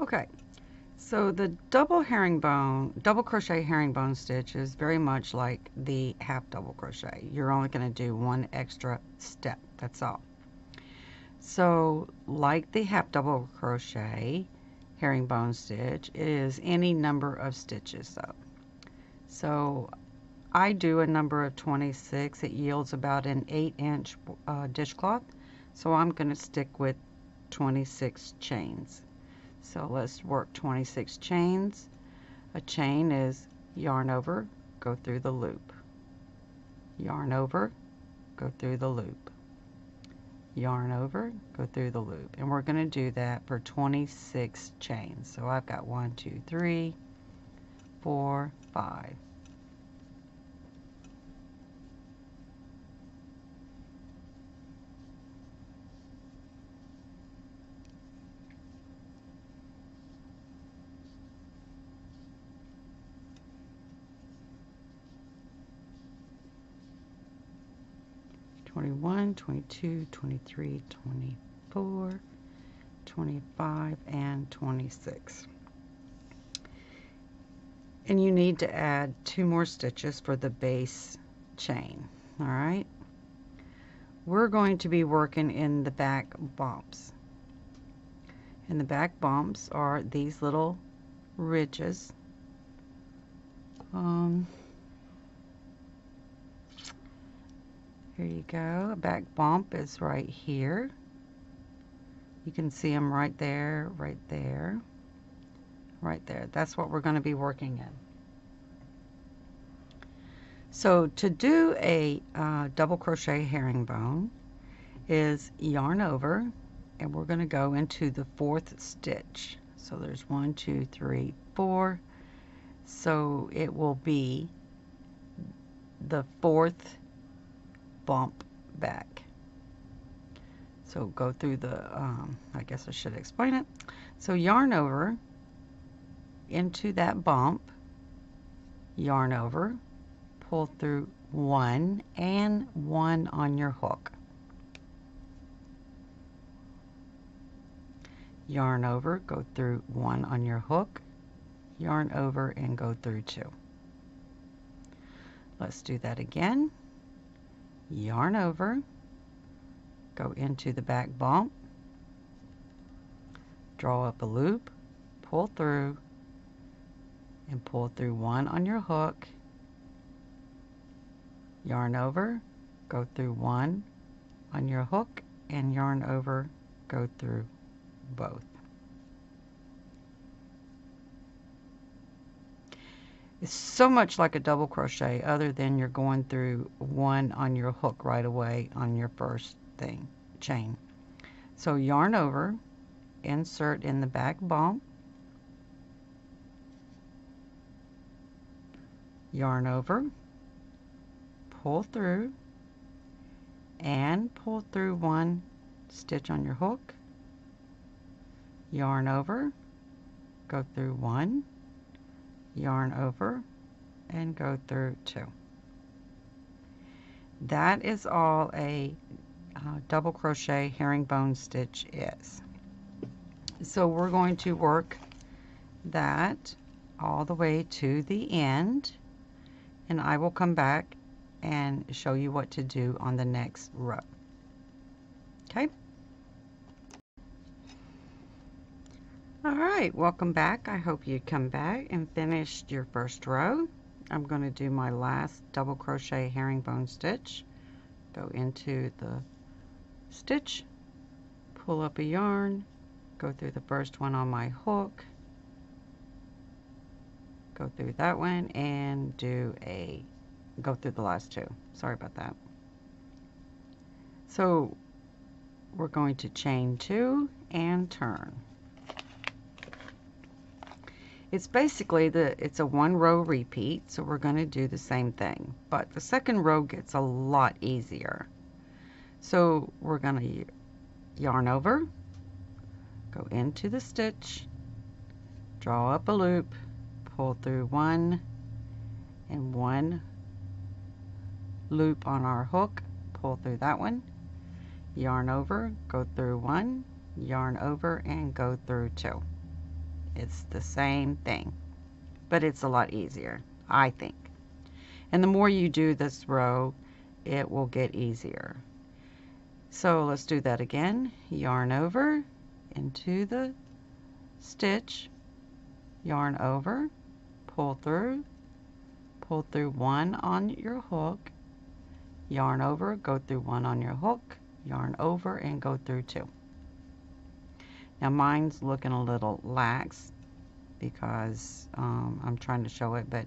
Okay, so the double herringbone, double crochet herringbone stitch is very much like the half double crochet. You're only going to do one extra step, that's all. So like the half double crochet herringbone stitch, it is any number of stitches though. So I do a number of 26. It yields about an 8 inch uh, dishcloth. So I'm going to stick with 26 chains. So let's work 26 chains. A chain is yarn over, go through the loop. Yarn over, go through the loop. Yarn over, go through the loop. And we're going to do that for 26 chains. So I've got one, two, three, four, five, 21, 22, 23, 24, 25, and 26. And you need to add two more stitches for the base chain, all right? We're going to be working in the back bumps. And the back bumps are these little ridges. Um, Here you go. Back bump is right here. You can see them right there, right there, right there. That's what we're going to be working in. So to do a uh, double crochet herringbone is yarn over and we're going to go into the fourth stitch. So there's one, two, three, four. So it will be the fourth bump back. So go through the, um, I guess I should explain it. So yarn over into that bump, yarn over, pull through one and one on your hook. Yarn over, go through one on your hook, yarn over and go through two. Let's do that again yarn over, go into the back bump, draw up a loop, pull through, and pull through one on your hook, yarn over, go through one on your hook, and yarn over, go through both. It's so much like a double crochet other than you're going through one on your hook right away on your first thing, chain. So yarn over, insert in the back bump, yarn over, pull through, and pull through one stitch on your hook, yarn over, go through one, yarn over and go through two. That is all a uh, double crochet herringbone stitch is. So we're going to work that all the way to the end and I will come back and show you what to do on the next row. Okay? All right, welcome back. I hope you come back and finished your first row. I'm going to do my last double crochet herringbone stitch. Go into the stitch, pull up a yarn, go through the first one on my hook, go through that one and do a, go through the last two. Sorry about that. So we're going to chain two and turn. It's basically the it's a one row repeat, so we're going to do the same thing. But the second row gets a lot easier. So we're going to yarn over, go into the stitch, draw up a loop, pull through one and one loop on our hook, pull through that one, yarn over, go through one, yarn over, and go through two. It's the same thing, but it's a lot easier, I think. And the more you do this row, it will get easier. So let's do that again. Yarn over into the stitch, yarn over, pull through, pull through one on your hook, yarn over, go through one on your hook, yarn over and go through two. Now mine's looking a little lax because um, I'm trying to show it, but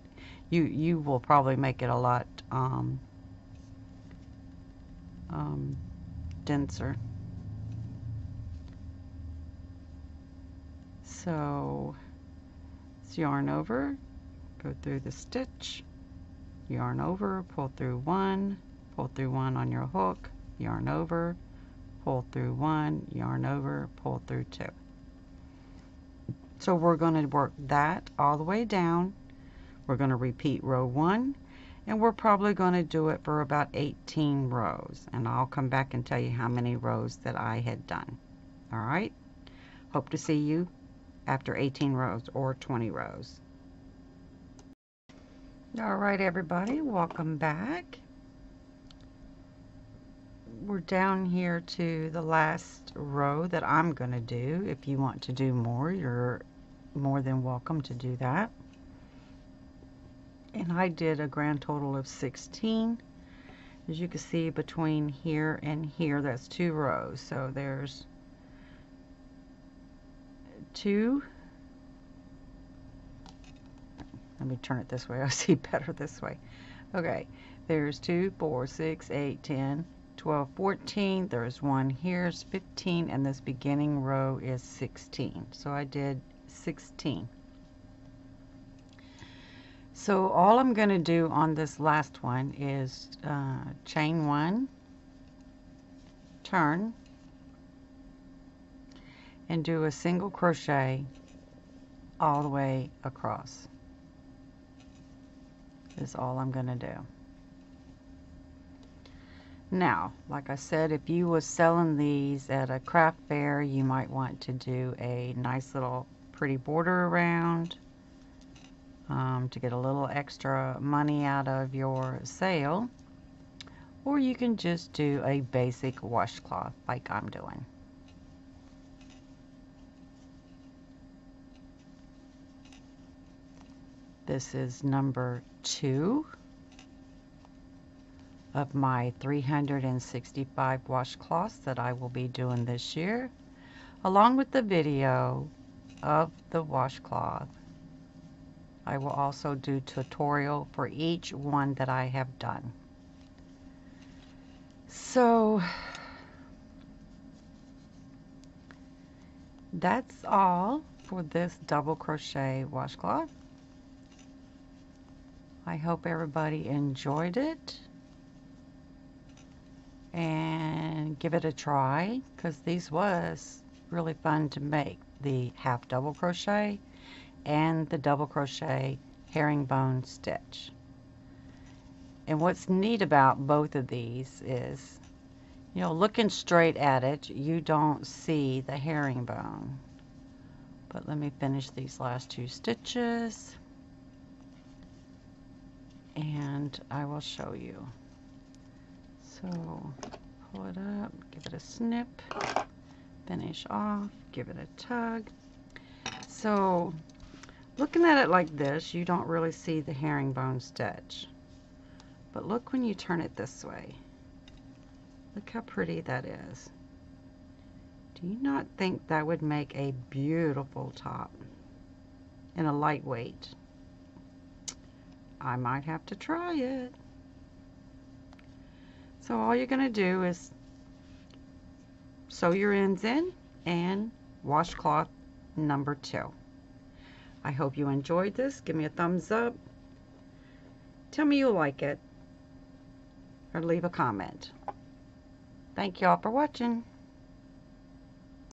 you, you will probably make it a lot um, um, denser. So yarn over, go through the stitch, yarn over, pull through one, pull through one on your hook, yarn over, pull through one, yarn over, pull through two. So we're going to work that all the way down. We're going to repeat row one and we're probably going to do it for about 18 rows and I'll come back and tell you how many rows that I had done. Alright? Hope to see you after 18 rows or 20 rows. Alright everybody, welcome back we're down here to the last row that I'm going to do. If you want to do more, you're more than welcome to do that. And I did a grand total of 16. As you can see, between here and here, that's two rows. So there's two. Let me turn it this way. I see better this way. Okay, there's two, four, six, eight, ten. 12, 14, there's one here is 15, and this beginning row is 16. So I did 16. So all I'm going to do on this last one is uh, chain one, turn, and do a single crochet all the way across. Is all I'm going to do. Now, like I said, if you was selling these at a craft fair, you might want to do a nice little pretty border around um, to get a little extra money out of your sale. Or you can just do a basic washcloth like I'm doing. This is number two of my 365 washcloths that I will be doing this year, along with the video of the washcloth. I will also do tutorial for each one that I have done. So that's all for this double crochet washcloth. I hope everybody enjoyed it and give it a try because these was really fun to make. The half double crochet and the double crochet herringbone stitch. And what's neat about both of these is you know looking straight at it you don't see the herringbone but let me finish these last two stitches and I will show you so pull it up, give it a snip, finish off, give it a tug. So looking at it like this, you don't really see the herringbone stitch. But look when you turn it this way. Look how pretty that is. Do you not think that would make a beautiful top? And a lightweight. I might have to try it. So all you're going to do is sew your ends in and washcloth number two. I hope you enjoyed this. Give me a thumbs up. Tell me you like it or leave a comment. Thank you all for watching.